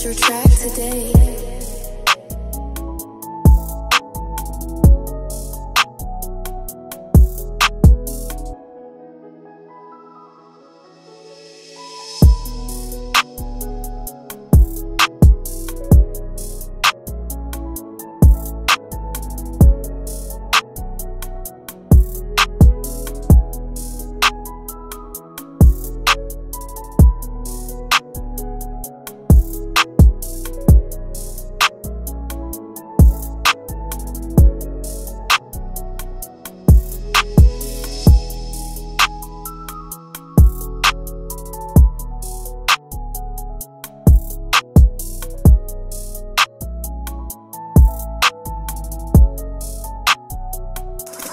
Your track today.